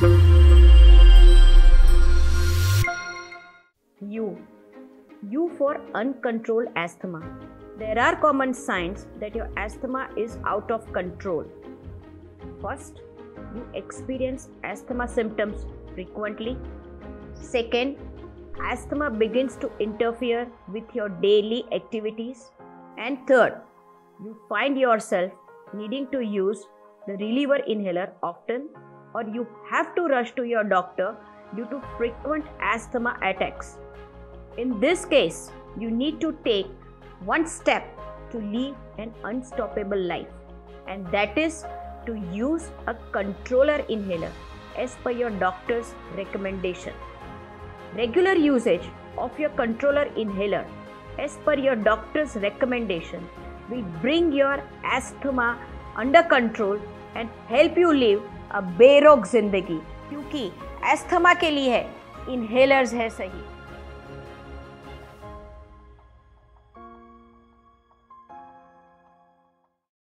U. U for uncontrolled asthma. There are common signs that your asthma is out of control. First, you experience asthma symptoms frequently. Second, asthma begins to interfere with your daily activities. And third, you find yourself needing to use the reliever inhaler often or you have to rush to your doctor due to frequent asthma attacks. In this case, you need to take one step to live an unstoppable life, and that is to use a controller inhaler as per your doctor's recommendation. Regular usage of your controller inhaler as per your doctor's recommendation will bring your asthma under control and help you live बेरोग ज़िंदगी क्योंकि asthma के लिए है inhalers है सही।